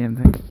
Anything?